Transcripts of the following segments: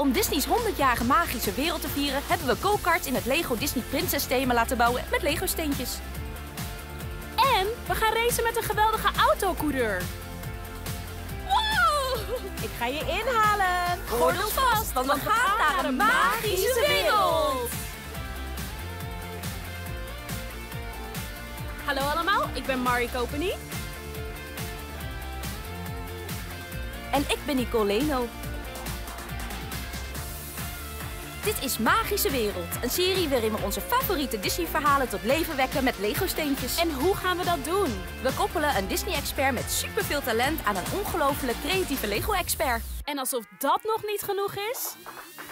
Om Disney's 100-jarige magische wereld te vieren... hebben we go-karts in het Lego Disney Princess thema laten bouwen met Lego-steentjes. En we gaan racen met een geweldige autocoureur. Wow! Ik ga je inhalen. Gordel vast, want we gaan naar een magische wereld. Hallo allemaal, ik ben Marie Kopenie. En ik ben Nicole Leno. Dit is Magische Wereld, een serie waarin we onze favoriete Disney-verhalen tot leven wekken met Lego-steentjes. En hoe gaan we dat doen? We koppelen een Disney-expert met superveel talent aan een ongelooflijk creatieve Lego-expert. En alsof dat nog niet genoeg is,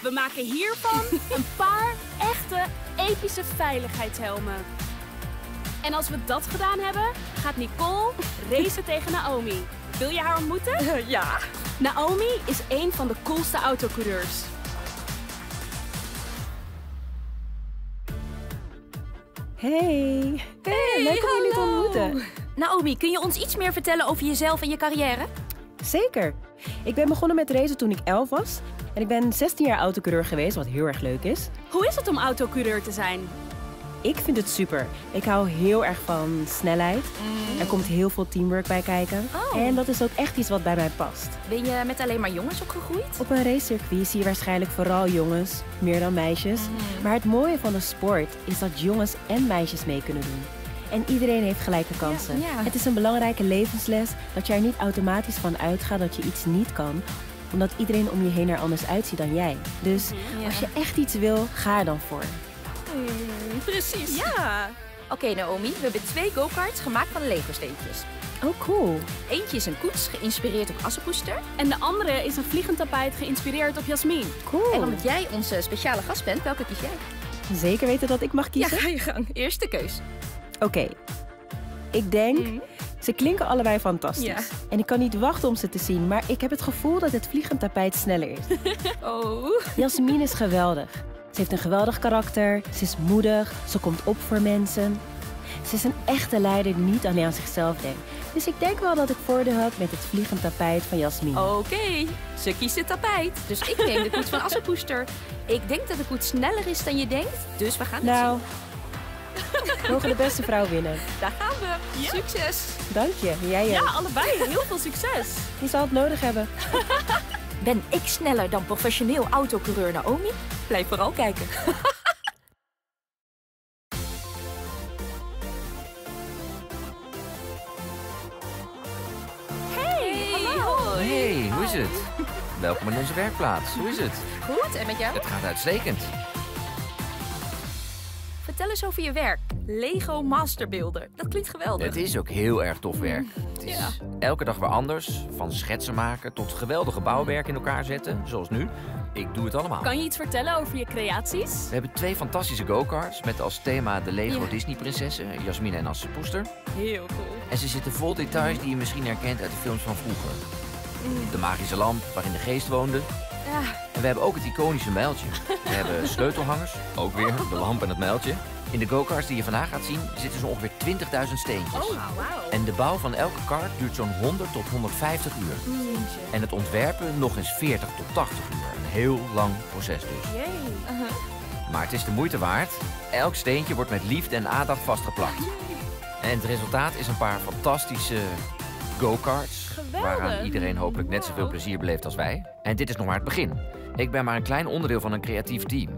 we maken hiervan een paar echte epische veiligheidshelmen. En als we dat gedaan hebben, gaat Nicole racen tegen Naomi. Wil je haar ontmoeten? Ja. Naomi is een van de coolste autocoureurs. Hey. Hey, leuk om jullie te ontmoeten. Naomi, kun je ons iets meer vertellen over jezelf en je carrière? Zeker. Ik ben begonnen met racen toen ik 11 was. En ik ben 16 jaar autocoureur geweest, wat heel erg leuk is. Hoe is het om autocoureur te zijn? Ik vind het super. Ik hou heel erg van snelheid. Er komt heel veel teamwork bij kijken. Oh. En dat is ook echt iets wat bij mij past. Ben je met alleen maar jongens opgegroeid? Op een racecircuit zie je waarschijnlijk vooral jongens, meer dan meisjes. Maar het mooie van de sport is dat jongens en meisjes mee kunnen doen. En iedereen heeft gelijke kansen. Ja, ja. Het is een belangrijke levensles dat je er niet automatisch van uitgaat dat je iets niet kan omdat iedereen om je heen er anders uitziet dan jij. Dus als je echt iets wil, ga er dan voor. Precies. Ja. Oké Naomi, we hebben twee go-karts gemaakt van Lego-steentjes. Oh, cool. Eentje is een koets, geïnspireerd op Assepoester. En de andere is een vliegend tapijt geïnspireerd op Jasmin. Cool. En omdat jij onze speciale gast bent, welke kies jij? Zeker weten dat ik mag Ja, kiezen? ga je gang. Eerste keus. Oké. Ik denk, Mhm. ze klinken allebei fantastisch. Ja. En ik kan niet wachten om ze te zien, maar ik heb het gevoel dat het vliegend tapijt sneller is. Oh. Jasmin is geweldig. Ze heeft een geweldig karakter, ze is moedig, ze komt op voor mensen. Ze is een echte leider die niet alleen aan zichzelf denkt. Dus ik denk wel dat ik voordeel heb met het vliegend tapijt van Jasmin. Oké, ze kiest het tapijt. Dus ik neem de koets van Assepoester. Ik denk dat de koets sneller is dan je denkt, dus we gaan het nou, mogen de beste vrouw winnen. zien. Daar gaan we. Succes. Dank je, jij Ja, allebei. Heel veel succes. Die zal het nodig hebben. Ben ik sneller dan professioneel autocoureur Naomi? Blijf vooral kijken. Hey, hoe is het? Welkom in onze werkplaats. Hoe is het? Goed, en met jou? Het gaat uitstekend. Vertel eens over je werk. Lego Masterbuilder. Dat klinkt geweldig. Het is ook heel erg tof werk. Het is Ja. elke dag weer anders. Van schetsen maken tot geweldige bouwwerk in elkaar zetten, zoals nu. Ik doe het allemaal. Kan je iets vertellen over je creaties? We hebben twee fantastische go-karts met als thema de Lego Ja. Disney prinsessen, Jasmine en Asse Poester. Heel cool. En ze zitten vol details die je misschien herkent uit de films van vroeger. De magische lamp waarin de geest woonde. Ja. En we hebben ook het iconische mijltje. We hebben sleutelhangers, ook weer, de lamp en het mijltje. In de go-karts die je vandaag gaat zien zitten zo ongeveer 20.000 steentjes. Oh, wauw. En de bouw van elke kart duurt zo'n 100 tot 150 uur. En het ontwerpen nog eens 40 tot 80 uur. Een heel lang proces dus. Jee. Maar het is de moeite waard. Elk steentje wordt met liefde en aandacht vastgeplakt. En het resultaat is een paar fantastische go-karts. Geweldig. Waaraan iedereen hopelijk net zoveel plezier beleeft als wij. En dit is nog maar het begin. Ik ben maar een klein onderdeel van een creatief team.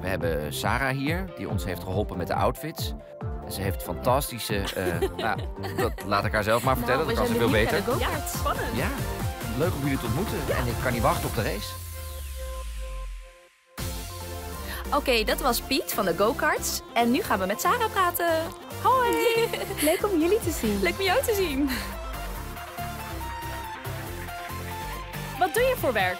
We hebben Sarah hier, die ons heeft geholpen met de outfits. Ze heeft fantastische... eh, nou, dat laat ik haar zelf maar vertellen, Nou, dat we kan ze veel beter. Ja, spannend. Ja, leuk om jullie te ontmoeten. En ik kan niet wachten op de race. Oké, dat was Piet van de go-karts. En nu gaan we met Sarah praten. Hoi. Leuk om jullie te zien. Leuk om jou te zien. Wat doe je voor werk?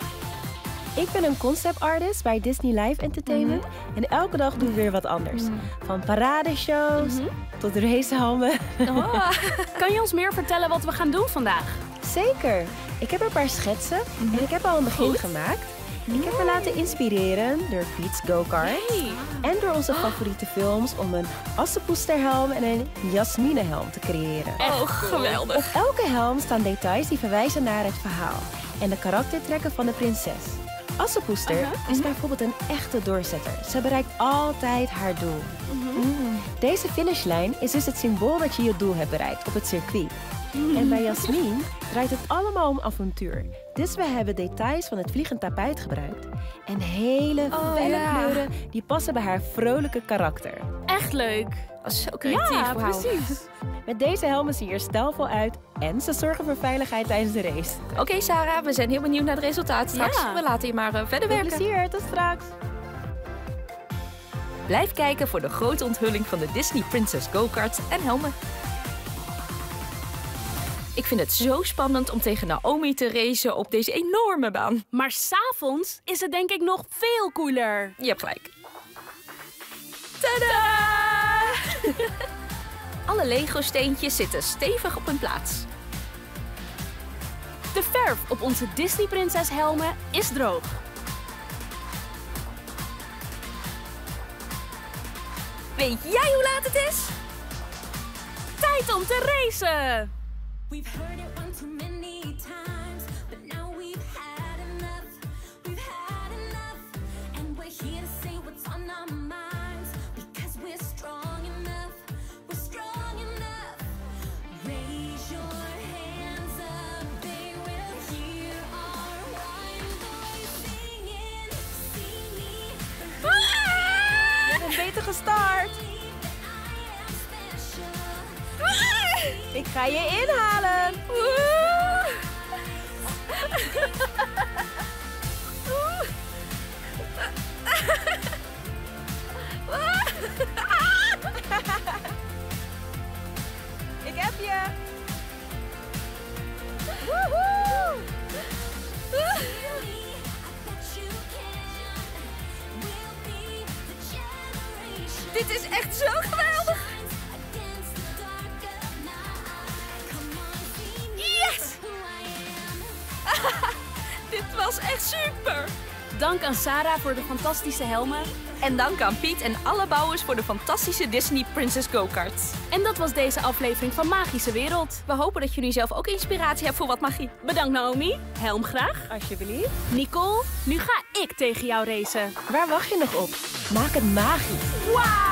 Ik ben een concept artist bij Disney Live Entertainment. En elke dag doen we weer wat anders. Van paradeshows tot racehelmen. Oh. Kan je ons meer vertellen wat we gaan doen vandaag? Zeker. Ik heb een paar schetsen en ik heb al een begin gemaakt. Ik heb me laten inspireren door Piet's go-kart. En door onze favoriete films om een assenpoesterhelm en een jasminehelm te creëren. Oh, geweldig. Op elke helm staan details die verwijzen naar het verhaal en de karaktertrekken van de prinses. Assepoester is bijvoorbeeld een echte doorzetter. Ze bereikt altijd haar doel. Mm. Deze finishlijn is dus het symbool dat je je doel hebt bereikt op het circuit. En bij Jasmin draait het allemaal om avontuur. Dus we hebben details van het vliegend tapijt gebruikt. En hele Oh, felle ja. kleuren die passen bij haar vrolijke karakter. Echt leuk. Dat is zo creatief. Ja, precies. Met deze helmen zie je er stijlvol uit en ze zorgen voor veiligheid tijdens de race. Oké, Sarah, we zijn heel benieuwd naar het resultaat straks. Ja. We laten je maar eh, verder Veel werken. plezier, tot straks! Blijf kijken voor de grote onthulling van de Disney Princess Go-karts en helmen. Ik vind het zo spannend om tegen Naomi te racen op deze enorme baan. Maar s'avonds is het denk ik nog veel cooler. Je hebt gelijk. Tada! Alle Lego-steentjes zitten stevig op hun plaats. De verf op onze Disney Prinses helmen is droog. Weet jij hoe laat het is? Tijd om te racen! We've heard it one too many times, but now we've had enough. We've had enough, and we're here to say what's on our minds Ik ga je inhalen! echt super! Dank aan Sarah voor de fantastische helmen. En dank aan Piet en alle bouwers voor de fantastische Disney Princess Go-karts. En dat was deze aflevering van Magische Wereld. We hopen dat jullie zelf ook inspiratie hebben voor wat magie. Bedankt Naomi, helm graag. Alsjeblieft. Nicole, nu ga ik tegen jou racen. Waar wacht je nog op? Maak het magisch! Wauw!